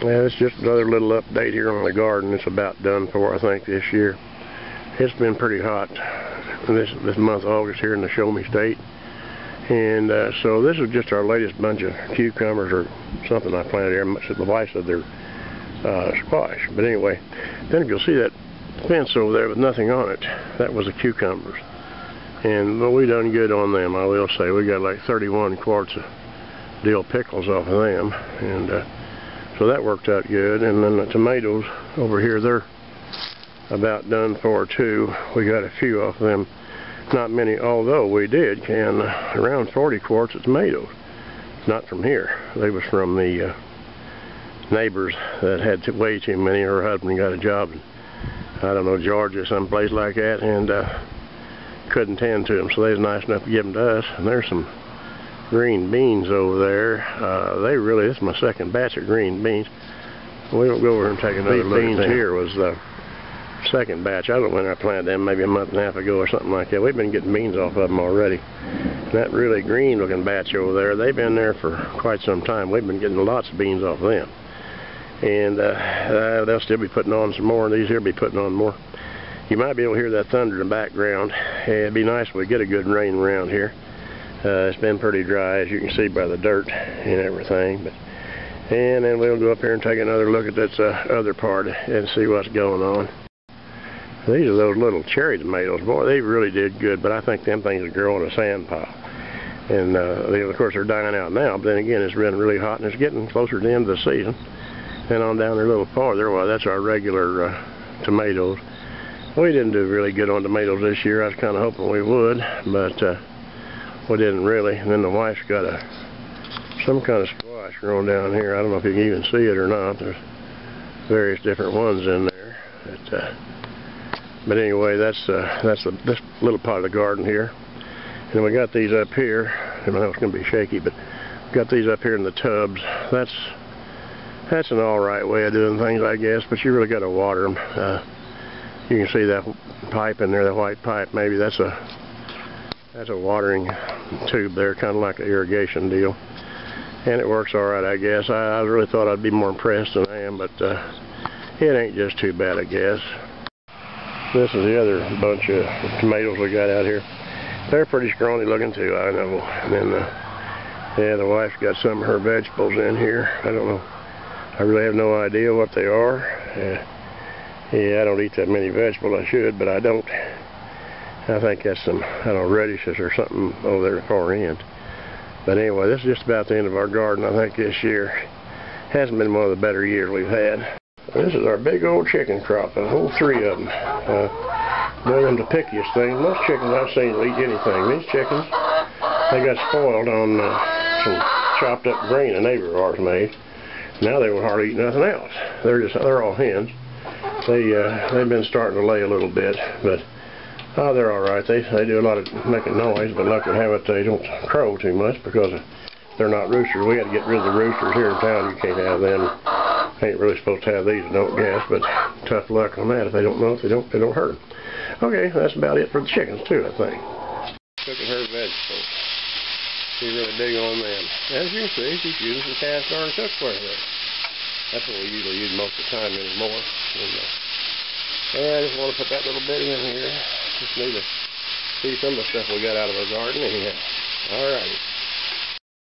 Yeah, it's just another little update here on the garden. It's about done for, I think, this year. It's been pretty hot this this month, August, here in the Show Me State. And uh, so this is just our latest bunch of cucumbers or something I planted here. Much at the wife of they're uh, squash. But anyway, then if you'll see that fence over there with nothing on it. That was the cucumbers. And well, we done good on them, I will say. We got like 31 quarts of dill pickles off of them. And uh, so that worked out good. And then the tomatoes over here, they're about done for too. We got a few off of them. Not many, although we did can around 40 quarts of tomatoes. Not from here. They was from the uh, neighbors that had way too many. Her husband got a job in, I don't know, Georgia, someplace like that, and uh, couldn't tend to them. So they was nice enough to give them to us. And there's some green beans over there. Uh, they really, this is my second batch of green beans. We don't go over and take another These look beans here was the second batch. I don't know when I planted them, maybe a month and a half ago or something like that. We've been getting beans off of them already. That really green looking batch over there, they've been there for quite some time. We've been getting lots of beans off of them. And uh, uh, they'll still be putting on some more, and these here will be putting on more. You might be able to hear that thunder in the background. It'd be nice if we get a good rain around here. Uh, it's been pretty dry, as you can see by the dirt and everything. But And then we'll go up here and take another look at this uh, other part and see what's going on. These are those little cherry tomatoes. Boy, they really did good, but I think them things are growing a sand pile. And uh, they, of course, they're dying out now, but then again, it's been really hot, and it's getting closer to the end of the season. And on down there a little farther, well, that's our regular uh, tomatoes. We didn't do really good on tomatoes this year. I was kind of hoping we would, but uh, we didn't really. And then the wife's got a some kind of squash growing down here. I don't know if you can even see it or not. There's various different ones in there. But, uh, but anyway, that's uh, that's the, this little part of the garden here. And we got these up here. I know it's going to be shaky, but got these up here in the tubs. That's that's an all right way of doing things, I guess. But you really got to water them. Uh, you can see that pipe in there, the white pipe. Maybe that's a that's a watering tube there, kind of like an irrigation deal. And it works all right, I guess. I, I really thought I'd be more impressed than I am, but uh, it ain't just too bad, I guess. This is the other bunch of tomatoes we got out here. They're pretty scrawny looking too, I know. And then, uh, yeah, the wife's got some of her vegetables in here. I don't know. I really have no idea what they are. Uh, yeah, I don't eat that many vegetables. I should, but I don't. I think that's some, I don't know, radishes or something over there at the far end. But anyway, this is just about the end of our garden, I think, this year. Hasn't been one of the better years we've had. This is our big old chicken crop, a whole three of them. Uh, they're them the pickiest things. Most chickens I've seen will eat anything. These chickens, they got spoiled on uh, some chopped up grain a neighbor of ours made. Now they will hardly eat nothing else. They're just, they're all hens. They, uh, they've been starting to lay a little bit, but Oh, they're all right. They they do a lot of making noise, but lucky to have it, they don't crow too much because they're not roosters. We got to get rid of the roosters here in town. You can't have them. Ain't really supposed to have these. Don't guess, but tough luck on that. If they don't know, if they don't, they don't hurt them. Okay, that's about it for the chickens too, I think. At her vegetables. She's really big on them. As you can see, she's using some cast iron cookware there. That's what we usually use most of the time anymore. And, uh, I just want to put that little bit in here. Just need to see some of the stuff we got out of our garden anyhow. Alrighty.